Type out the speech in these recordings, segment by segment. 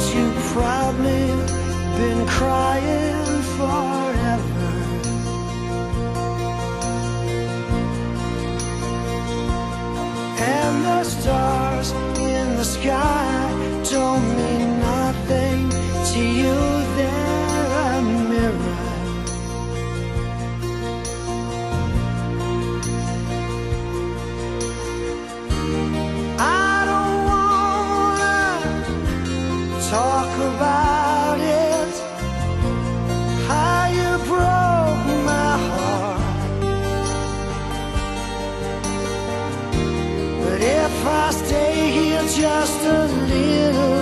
that you've probably been crying forever. And the stars in the sky don't mean nothing to you. Just a little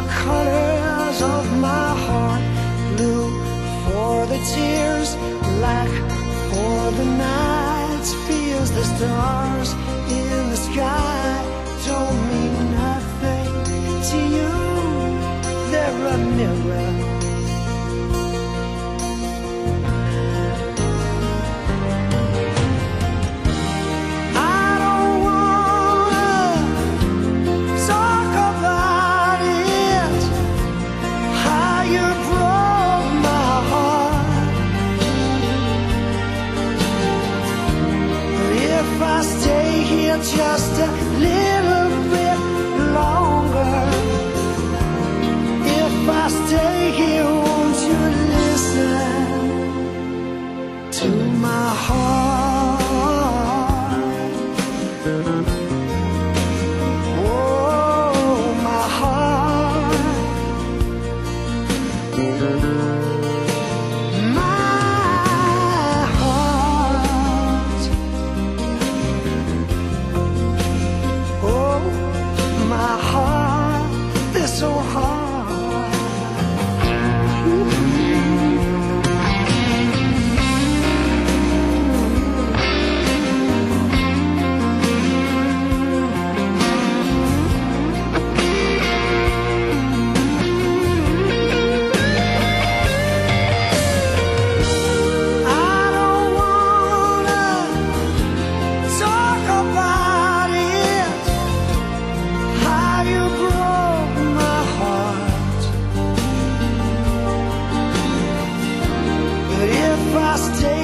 the colors of my heart? Blue for the tears, black for the nights, feels the stars in the sky. Don't just a little bit longer. If I stay here, won't you listen to my heart? lost